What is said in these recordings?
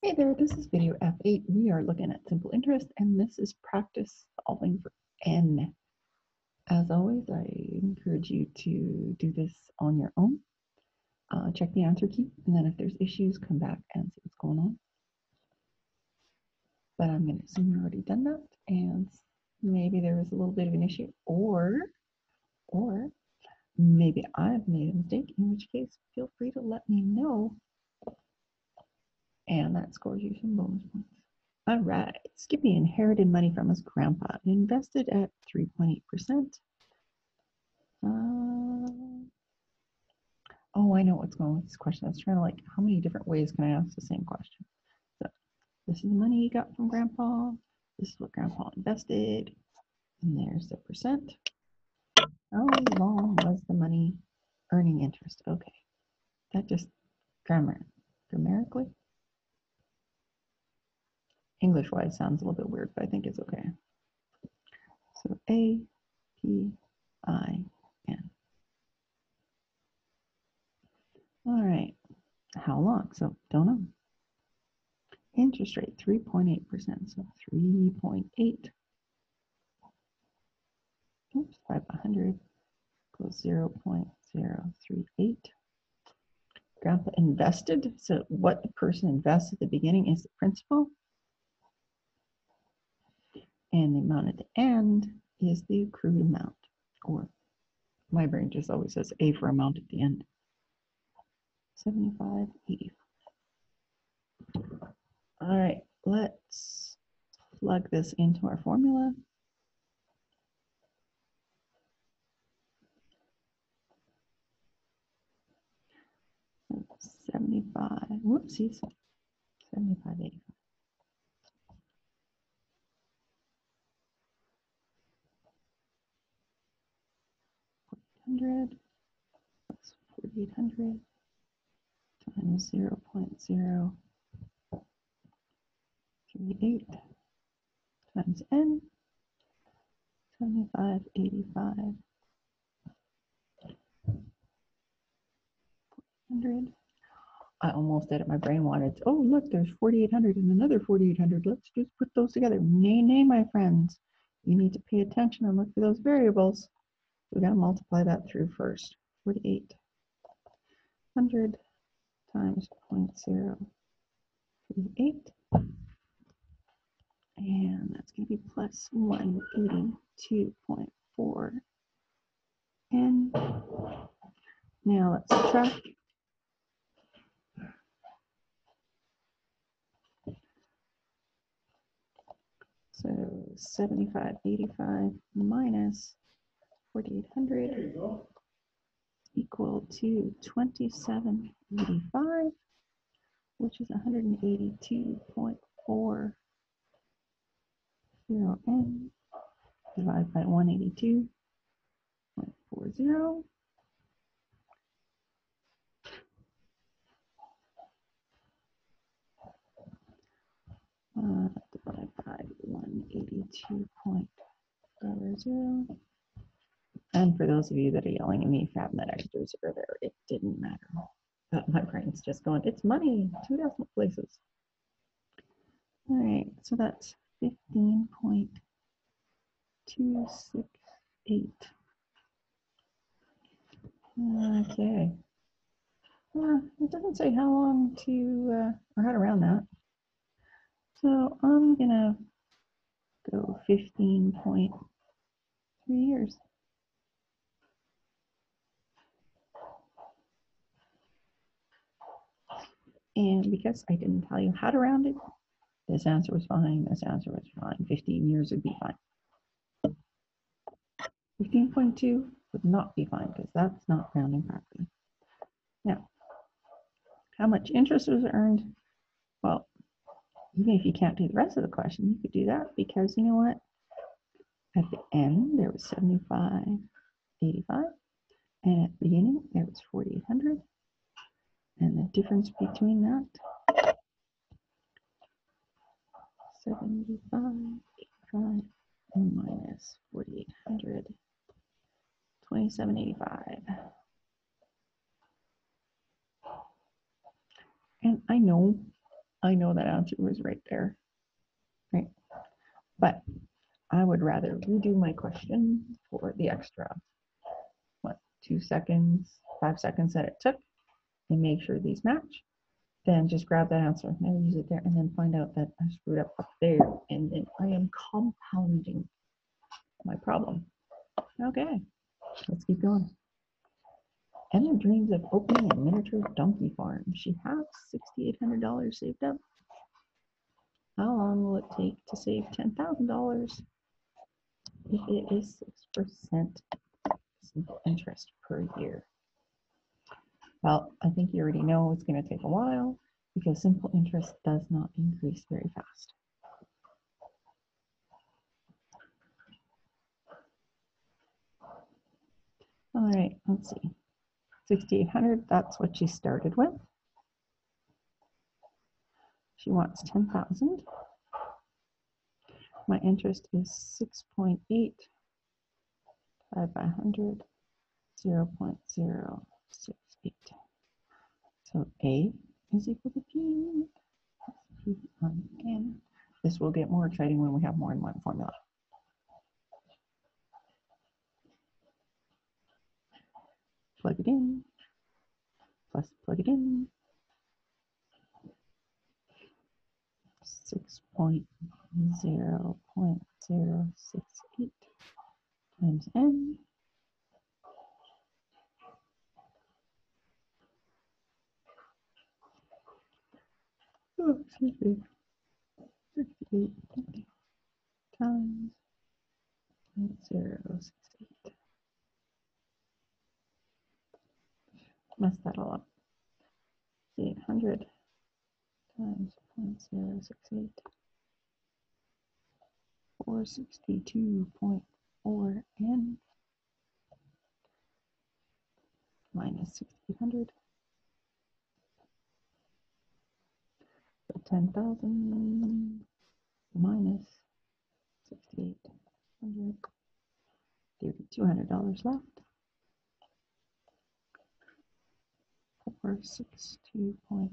Hey there, this is video F8. We are looking at simple interest, and this is practice solving for n. As always, I encourage you to do this on your own. Uh, check the answer key, and then if there's issues, come back and see what's going on. But I'm going to assume you've already done that, and maybe there was a little bit of an issue, or, or maybe I've made a mistake, in which case feel free to let me know and that scores you some bonus points. All right, Skippy inherited money from his grandpa and invested at 3.8%. Uh, oh, I know what's going on with this question. I was trying to like, how many different ways can I ask the same question? So this is the money he got from grandpa. This is what grandpa invested. And there's the percent. How long was the money earning interest? Okay, that just grammar, grammatically English wise sounds a little bit weird, but I think it's okay. So A, P, I, N. All right, how long? So don't know. Interest rate 3.8%, so 3.8. Oops, 500 equals 0 0.038. Grandpa invested, so what the person invests at the beginning is the principal and the amount at the end is the accrued amount, or my brain just always says A for amount at the end. 75, 85. All right, let's plug this into our formula. Seventy-five, whoopsies, seventy-five, eighty-five. Hundred plus forty-eight hundred times zero point zero three eight times n, seventy-five eighty-five hundred. I almost did it. My brain wanted, oh, look, there's 4,800 and another 4,800. Let's just put those together. Nay, nay, my friends. You need to pay attention and look for those variables. We got to multiply that through first. 4,800 times 0.038. And that's going to be plus 182.4. And now let's subtract. So 7585 minus 4800 equal to 2785, which is 182.40 n divided by 182.40. Uh, divided by 182.00. And for those of you that are yelling at me, FabNet extras are there. It didn't matter. But my brain's just going, it's money, two decimal places. All right, so that's 15.268. Okay. It doesn't say how long to, uh, or how to round that. So I'm gonna go 15.3 years. And because I didn't tell you how to round it, this answer was fine, this answer was fine. 15 years would be fine. 15.2 would not be fine because that's not rounding properly. Now, how much interest was earned? Well, even if you can't do the rest of the question, you could do that because you know what? At the end, there was 75, 85. And at the beginning, there was 4,800. And the difference between that, 75, 85, and minus 4,800, 2785. And I know I know that answer was right there, right? But I would rather redo my question for the extra, what, two seconds, five seconds that it took and make sure these match. Then just grab that answer, and use it there, and then find out that I screwed up up there, and then I am compounding my problem. Okay, let's keep going. Emma dreams of opening a miniature donkey farm. She has $6,800 saved up. How long will it take to save $10,000 if it is 6% simple interest per year? Well, I think you already know it's going to take a while because simple interest does not increase very fast. All right, let's see. 6,800, that's what she started with. She wants 10,000. My interest is 6.8 divided by 100, 0 0.068. So A is equal to P. plus P on N. This will get more exciting when we have more than one formula. plug it in, plus plug it in. 6.0.068 times n. Oh, excuse me. 68 times 0.068. mess that all up. 800 times 0.068. 462.4 n minus 6800. 10,000 minus 6,800. There'd be $200 left. four six two point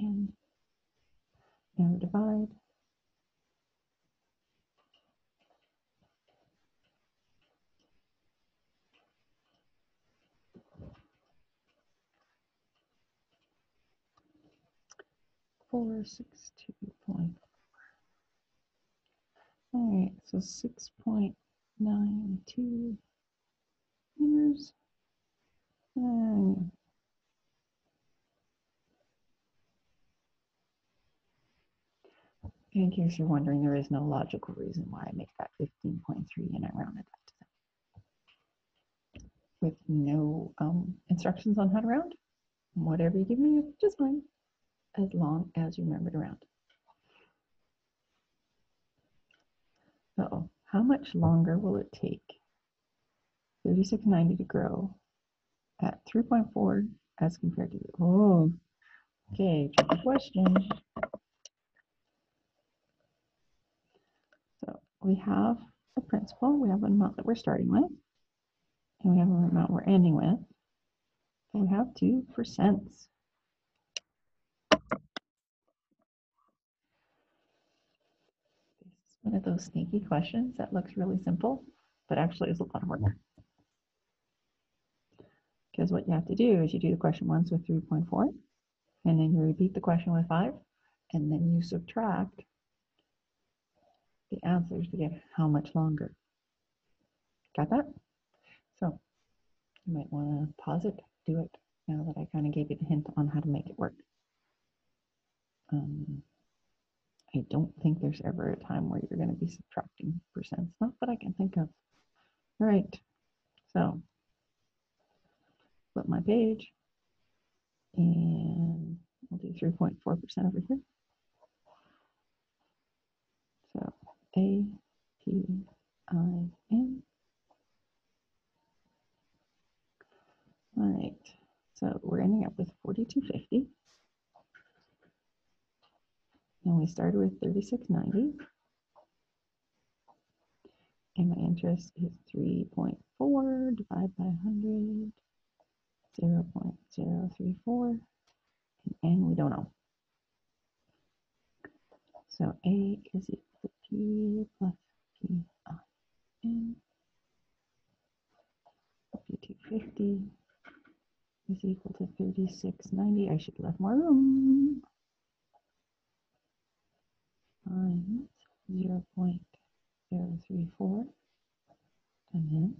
n. Now divide. Four six two point. All right, so six point nine two meters. And In case you're wondering, there is no logical reason why I make that 15.3 and I rounded that to that. With no um, instructions on how to round, whatever you give me just fine, as long as you remember to round. So how much longer will it take 3690 to grow at 3.4 as compared to, the, oh, okay, tricky question. So we have a principal, we have an amount that we're starting with, and we have an amount we're ending with. And we have two percents. This is one of those sneaky questions that looks really simple, but actually is a lot of work. Because what you have to do is you do the question once with 3.4, and then you repeat the question with 5, and then you subtract the answers to get how much longer. Got that? So you might want to pause it, do it now that I kind of gave you the hint on how to make it work. Um, I don't think there's ever a time where you're going to be subtracting percents, not that I can think of. All right, so flip my page and I'll do 3.4% over here. So a T I N. All right, so we're ending up with 4250. And we started with 3690. And my interest is 3.4 divided by 100, 0 0.034, and N we don't know. So A is equal to P plus P I N. P250 is equal to 3690. I should left more room. Times 0 0.034 and then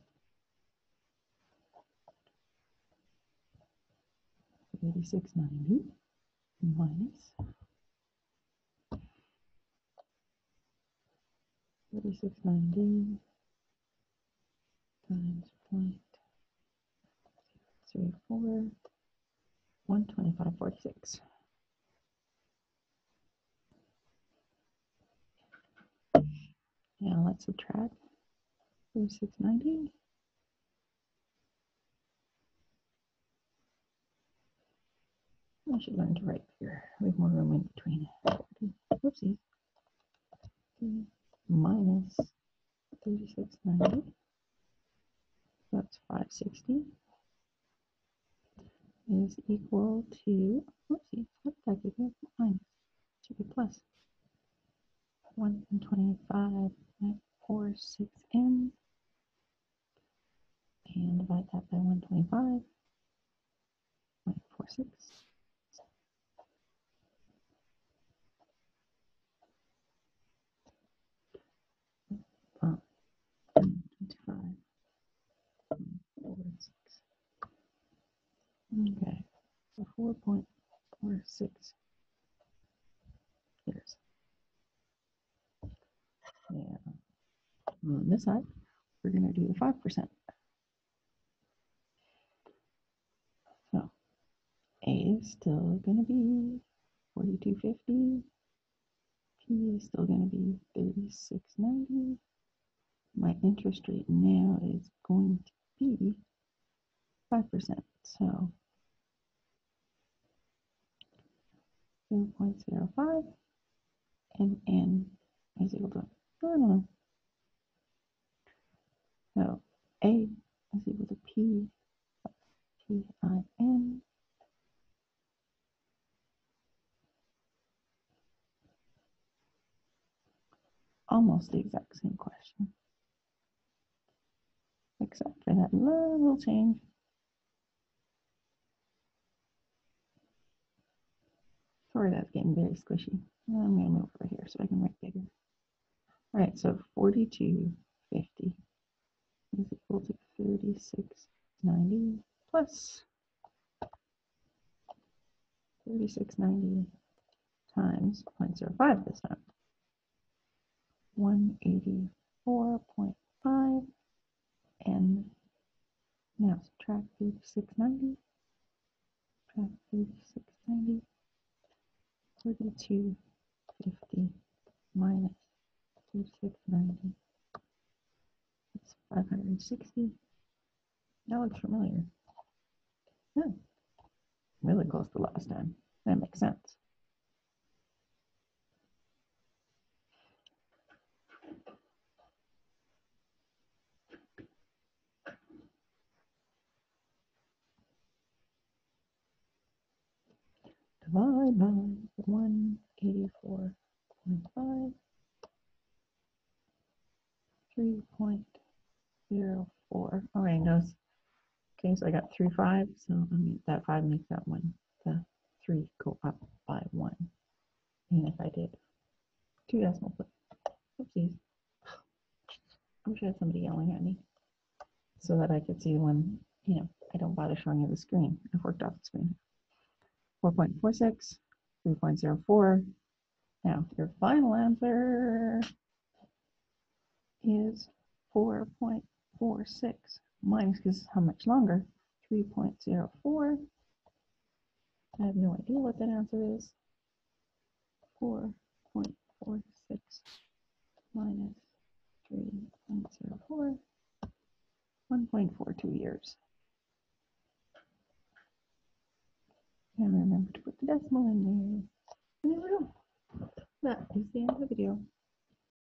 3690 minus 3690 times point three four one twenty five forty six. Now let's subtract from I should learn to write here. We have more room in between. Whoopsie. Minus 3690. That's 560. Is equal to, whoopsie, what did I give you? Minus. Should be plus. 125 0.46m and divide that by 125.46. Five, 25, Okay, so 4.46 this side, we're going to do the five percent. So A is still going to be forty-two fifty. P is still going to be thirty-six ninety. My interest rate now is going to be five percent. So 0.05 and n is equal to, I don't know. So A is equal to P T I N almost the exact same question, except for that little change. Sorry, that's getting very squishy. I'm going to move over here so I can write bigger. All right, so 4250 is equal to 3690 plus 3690 times 0.05 this time. 184.5 and now subtract 3690 subtract 3690 Forty-two fifty minus thirty-six ninety. It's five hundred and sixty. That looks familiar. Yeah, really close to last time. That makes sense. divide by 184.5, 3.04. All right, knows. Okay, so I got three five, so I mean that five makes that one, the three go up by one. And if I did two decimal places, oopsies. I wish I had somebody yelling at me so that I could see when, you know, I don't bother showing you the screen. I've worked off the screen. 4.46, 3.04. Now, your final answer is 4.46 minus, because how much longer? 3.04. I have no idea what that answer is. 4.46 minus 3.04, 1.42 years. And remember to put the decimal in there. And there we go. That is the end of the video.